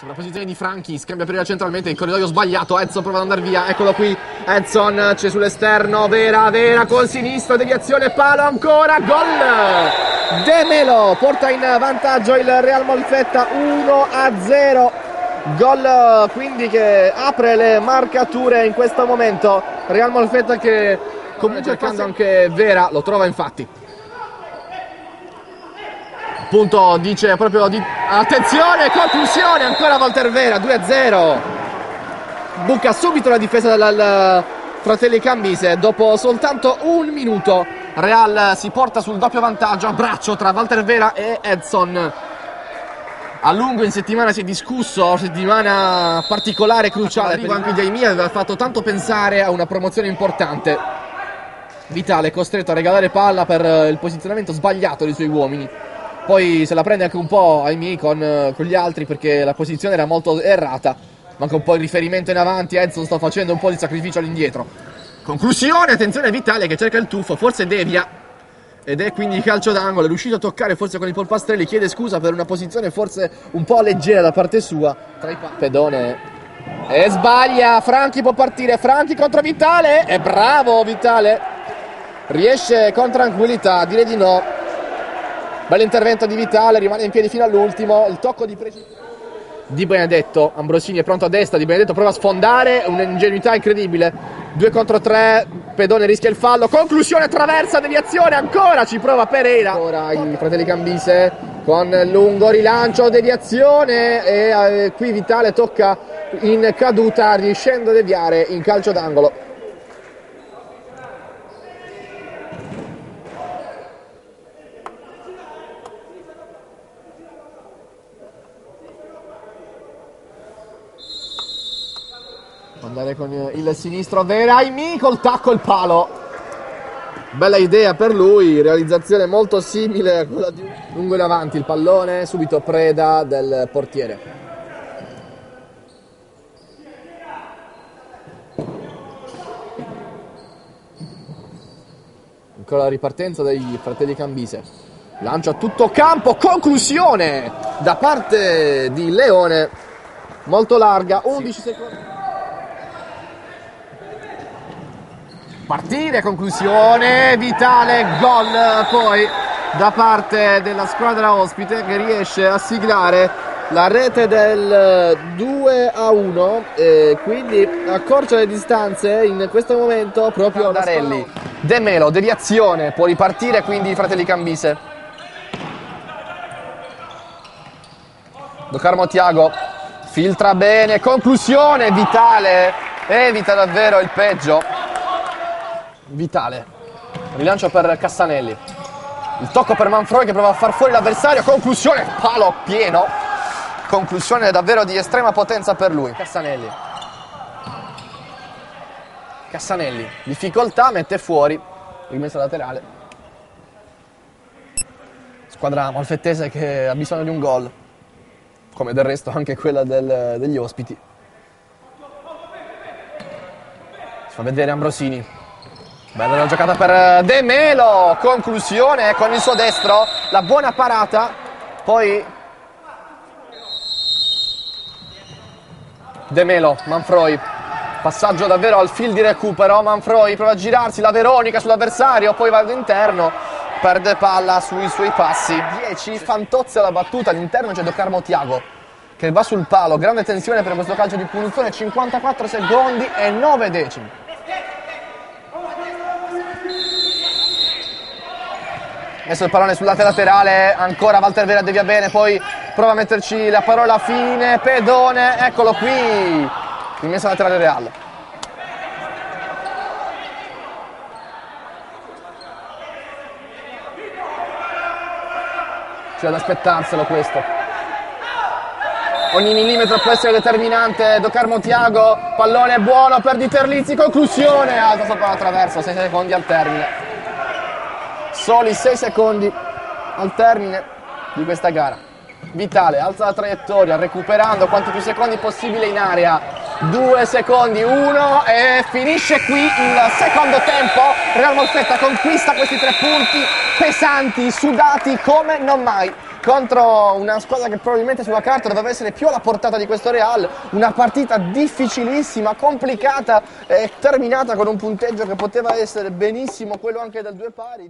Sovrapposizione di Franchi, scambia per area centralmente, il corridoio sbagliato, Edson prova ad andare via, eccolo qui, Edson c'è sull'esterno, Vera, Vera col sinistro, deviazione, palo ancora, gol! De Melo porta in vantaggio il Real Molfetta 1 a 0. Gol quindi che apre le marcature in questo momento. Real Molfetta che comunque cercando anche Vera, lo trova infatti appunto dice proprio di... attenzione conclusione ancora Walter Vera 2-0 buca subito la difesa del Fratelli Cambise dopo soltanto un minuto. Real si porta sul doppio vantaggio a braccio tra Walter Vera e Edson. A lungo in settimana si è discusso settimana particolare cruciale l'arrivo anche di Aimia aveva fatto tanto pensare a una promozione importante. Vitale costretto a regalare palla per il posizionamento sbagliato dei suoi uomini poi se la prende anche un po' Aimi con, con gli altri perché la posizione era molto errata. Manca un po' il riferimento in avanti, Edson sta facendo un po' di sacrificio all'indietro. Conclusione, attenzione a Vitale che cerca il tuffo, forse devia. Ed è quindi calcio d'angolo, è riuscito a toccare forse con il polpastrelli, chiede scusa per una posizione forse un po' leggera da parte sua. Tra i Pedone e sbaglia, Franchi può partire, Franchi contro Vitale, è bravo Vitale. Riesce con tranquillità, dire di no, Bell'intervento di Vitale, rimane in piedi fino all'ultimo. Il tocco di precisione. Di Benedetto, Ambrosini è pronto a destra, Di Benedetto prova a sfondare, un'ingenuità incredibile. 2 contro 3, Pedone rischia il fallo, conclusione, traversa, deviazione, ancora ci prova Pereira. Ora i fratelli Cambise con lungo rilancio, deviazione e eh, qui Vitale tocca in caduta riuscendo a deviare in calcio d'angolo. Andare con il sinistro Veraimi col tacco il palo. Bella idea per lui realizzazione molto simile a quella di lungo in avanti il pallone subito preda del portiere. Ancora la ripartenza dei fratelli Cambise. Lancio a tutto campo conclusione da parte di Leone. Molto larga 11 secondi partire, conclusione, vitale, gol poi da parte della squadra ospite che riesce a siglare la rete del 2 a 1 e quindi accorcia le distanze in questo momento proprio Darelli De Melo, deviazione, può ripartire quindi i fratelli Cambise. Docarmo Tiago filtra bene, conclusione, vitale evita davvero il peggio vitale. Rilancio per Cassanelli. Il tocco per Manfroi che prova a far fuori l'avversario. Conclusione, palo pieno. Conclusione davvero di estrema potenza per lui. Cassanelli. Cassanelli. Difficoltà, mette fuori. Rimessa laterale. Squadra malfettese che ha bisogno di un gol. Come del resto anche quella del, degli ospiti. Si fa vedere Ambrosini. Bella la giocata per eh, De Melo, conclusione con il suo destro, la buona parata, poi De Melo, Manfroi, passaggio davvero al fil di recupero, Manfroi prova a girarsi, la Veronica sull'avversario, poi va all'interno, perde palla sui suoi passi, 10, Fantozzi alla battuta, all'interno c'è Docarmo Tiago che va sul palo, grande tensione per questo calcio di punizione, 54 secondi e 9 decimi. Messo il pallone sul lato laterale, ancora Walter Vera devia bene, poi prova a metterci la parola fine, pedone, eccolo qui, rimessa laterale Real. C'è da aspettarselo questo. Ogni millimetro può essere determinante, Docarmo Tiago, pallone buono per Di Terlizzi, conclusione, alto sopra la traversa, 6 secondi al termine soli 6 secondi al termine di questa gara. Vitale alza la traiettoria recuperando quanti più secondi possibile in area. 2 secondi, 1 e finisce qui il secondo tempo. Real Molfetta conquista questi tre punti pesanti, sudati come non mai contro una squadra che probabilmente sulla carta doveva essere più alla portata di questo Real, una partita difficilissima, complicata e terminata con un punteggio che poteva essere benissimo quello anche del due pari.